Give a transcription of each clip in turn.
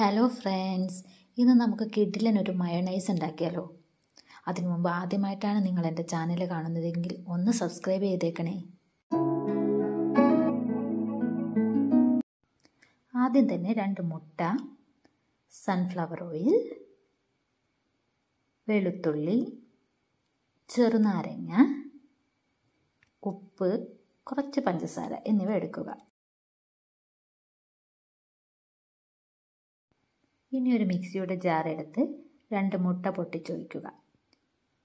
Hello friends ഇന്ന് നമുക്ക് കിഡിലൻ ഒരു മയണൈസ് ഉണ്ടാക്കിയാലോ? അതിനു മുമ്പ് ആദ്യമായിട്ടാണ് നിങ്ങൾ എന്റെ ചാനൽ കാണുന്നതെങ്കിൽ ഒന്ന് സബ്സ്ക്രൈബ് ചെയ്തേക്കണേ. ആദ്യം തന്നെ രണ്ട് മുട്ട സൺഫ്ലവർ ഓയിൽ വെളുത്തുള്ളി ചെറുനാരങ്ങ ഉപ്പ് കുറച്ച് പഞ്ചസാര എന്നിവ എടുക്കുക. ഇനി ഒരു മിക്സിയുടെ ജാർ എടുത്ത് രണ്ട് മുട്ട പൊട്ടിച്ചൊഴിക്കുക.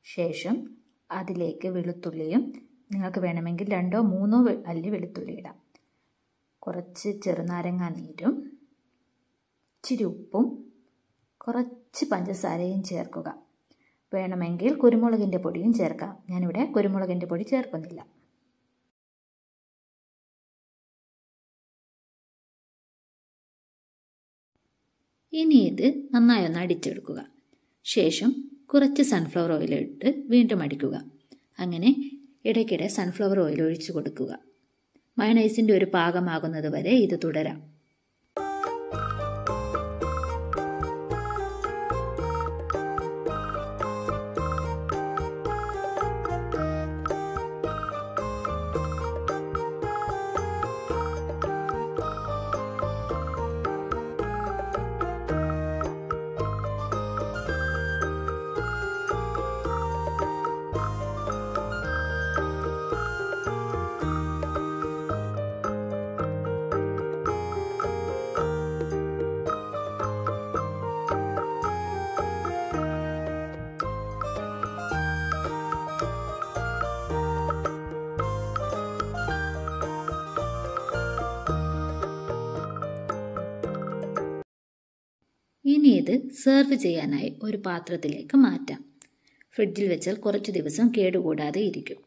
ശേഷം അതിലേക്ക് വെളുത്തുള്ളിയും നിങ്ങൾക്ക് വേണമെങ്കിൽ രണ്ടോ മൂന്നോ അല്ലി വെളുത്തുള്ളി ഇടാം. കുറച്ച് ചെറുനാരങ്ങ നീരും ഇച്ചിരി ഉപ്പും കുറച്ച് പഞ്ചസാരയും ചേർക്കുക. വേണമെങ്കിൽ കുരുമുളകിന്റെ പൊടിയും ചേർക്കാം. ഞാനിവിടെ കുരുമുളകിന്റെ പൊടി ചേർക്കുന്നില്ല. ഇനി ഇത് നന്നായി ഒന്ന് അടിച്ചെടുക്കുക. ശേഷം കുറച്ച് സൺഫ്ലവർ ഓയിൽ ഇട്ട് വീണ്ടും അടിക്കുക. അങ്ങനെ ഇടയ്ക്കിടെ സൺഫ്ലവർ ഓയിൽ ഒഴിച്ചു കൊടുക്കുക. മയണൈസിന്റെ ഒരു പാകമാകുന്നത് വരെ ഇത് തുടരാം. ഇനി ഇത് സെർവ് ചെയ്യാനായി ഒരു പാത്രത്തിലേക്ക് മാറ്റാം. ഫ്രിഡ്ജിൽ വെച്ചാൽ കുറച്ച് ദിവസം കേടുകൂടാതെ ഇരിക്കും.